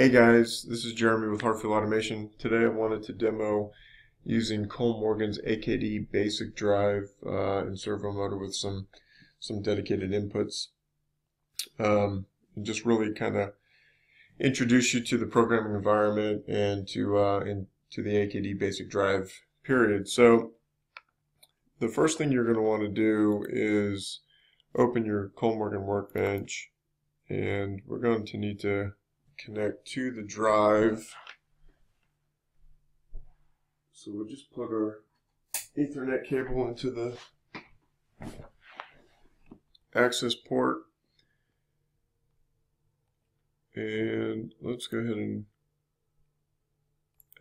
Hey guys, this is Jeremy with Hartfiel Automation. Today I wanted to demo using Kollmorgen's AKD basic drive uh, and servo motor with some some dedicated inputs. Um, and just really kind of introduce you to the programming environment and to uh, into the AKD basic drive period. So the first thing you're going to want to do is open your Cole Morgan workbench and we're going to need to connect to the drive. So we'll just plug our Ethernet cable into the access port. And let's go ahead and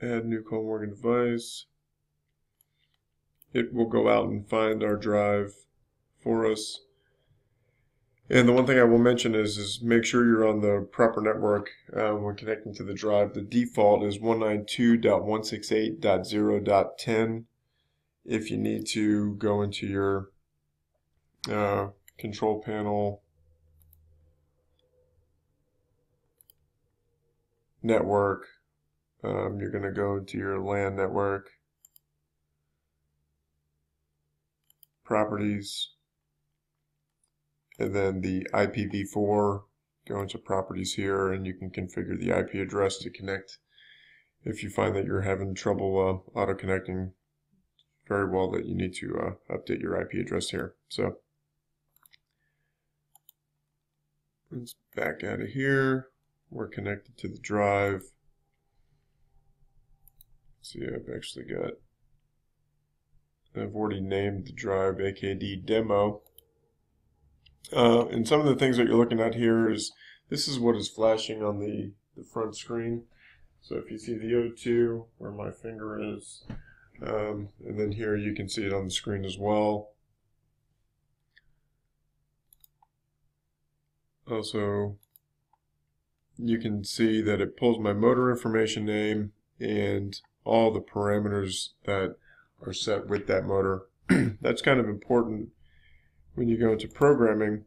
add new Kollmorgen device. It will go out and find our drive for us. And the one thing I will mention is, is make sure you're on the proper network uh, when connecting to the drive. The default is 192.168.0.10. If you need to go into your uh, control panel network, um, you're going to go to your LAN network, properties, and then the IPv4 go into properties here and you can configure the IP address to connect. If you find that you're having trouble uh, auto connecting very well that you need to uh, update your IP address here. So let's back out of here. We're connected to the drive. See I've actually got I've already named the drive AKD demo uh, and some of the things that you're looking at here is this is what is flashing on the, the front screen. So if you see the O2 where my finger is, um, and then here you can see it on the screen as well. Also, you can see that it pulls my motor information name and all the parameters that are set with that motor. That's kind of important when you go into programming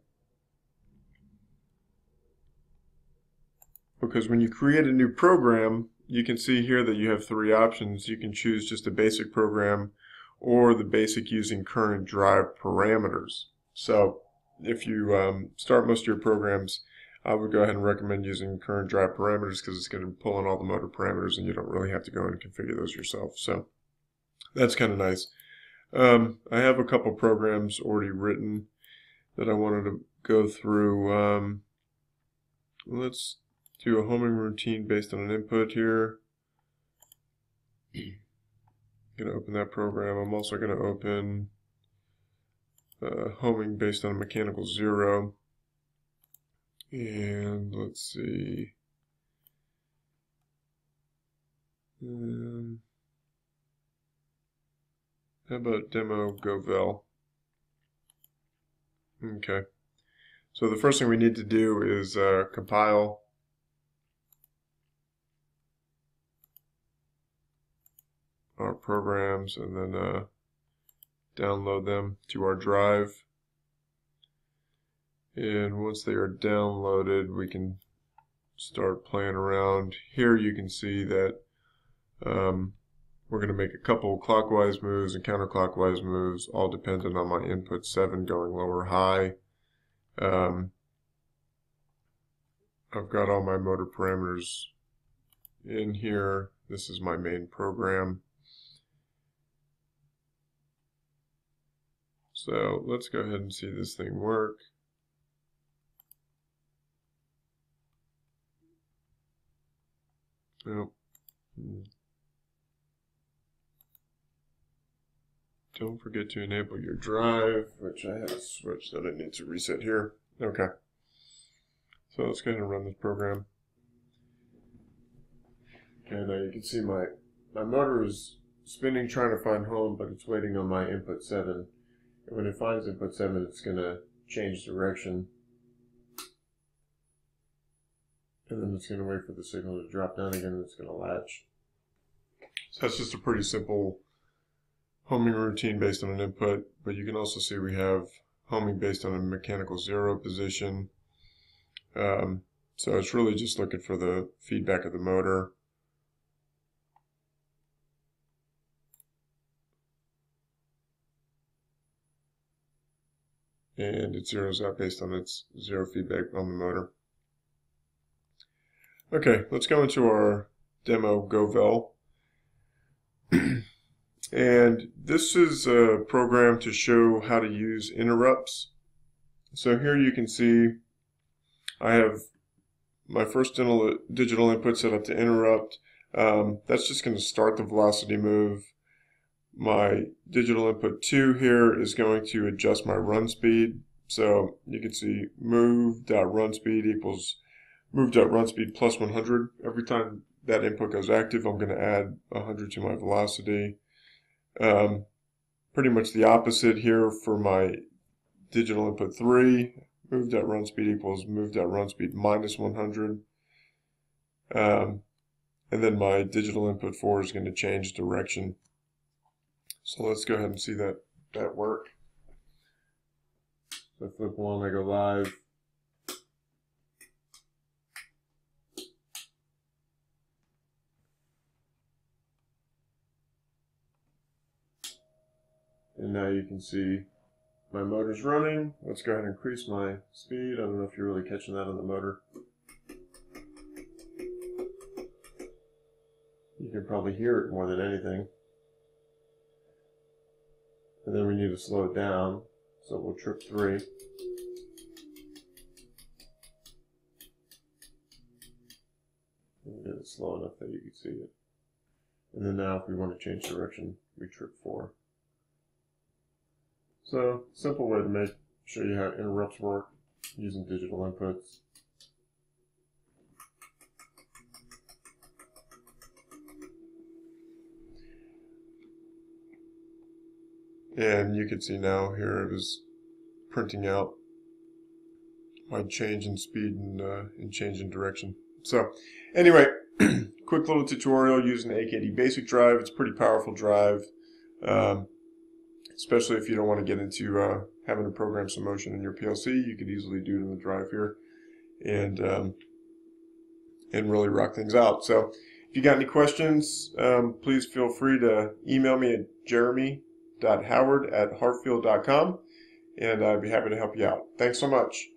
because when you create a new program you can see here that you have three options. You can choose just a basic program or the basic using current drive parameters. So if you um, start most of your programs I would go ahead and recommend using current drive parameters because it's going to pull in all the motor parameters and you don't really have to go and configure those yourself. So that's kind of nice um, I have a couple programs already written that I wanted to go through. Um, let's do a homing routine based on an input here. I'm going to open that program. I'm also going to open uh, homing based on a mechanical zero. And let's see. Um, how about demo Govel? Okay. So the first thing we need to do is uh, compile our programs and then uh, download them to our drive. And once they are downloaded, we can start playing around. Here you can see that um, we're going to make a couple clockwise moves and counterclockwise moves, all dependent on my input 7 going low or high. Um, I've got all my motor parameters in here. This is my main program. So let's go ahead and see this thing work. Nope. Don't forget to enable your drive, which I have a switch that I need to reset here. Okay. So let's go ahead and run this program. Okay, now you can see my, my motor is spinning trying to find home, but it's waiting on my input 7. And when it finds input 7, it's going to change direction. And then it's going to wait for the signal to drop down again and it's going to latch. So that's just a pretty simple homing routine based on an input, but you can also see we have homing based on a mechanical zero position. Um, So it's really just looking for the feedback of the motor. And it zeroes out based on its zero feedback on the motor. Okay, let's go into our demo GoVel. and this is a program to show how to use interrupts. So here you can see I have my first digital input set up to interrupt. Um, that's just going to start the velocity move. My digital input 2 here is going to adjust my run speed. So you can see move.run speed equals move.run speed plus 100. Every time that input goes active, I'm going to add 100 to my velocity. Um, pretty much the opposite here for my digital input 3. Move.run speed equals move.run speed minus 100. Um, and then my digital input 4 is going to change direction. So let's go ahead and see that, that work. So I flip one, I go live. And now you can see my motor's running. Let's go ahead and increase my speed. I don't know if you're really catching that on the motor. You can probably hear it more than anything. And then we need to slow it down. So we'll trip three. And it slow enough that you can see it. And then now if we want to change direction, we trip four. So, simple way to make show you how interrupts work using digital inputs. And you can see now here it is printing out my change in speed and, uh, and change in direction. So anyway, quick little tutorial using AKD basic drive. It's a pretty powerful drive. Um, especially if you don't want to get into uh, having to program some motion in your PLC. You could easily do it in the drive here and um, and really rock things out. So if you got any questions, um, please feel free to email me at jeremy.howard at hartfiel.com and I'd be happy to help you out. Thanks so much.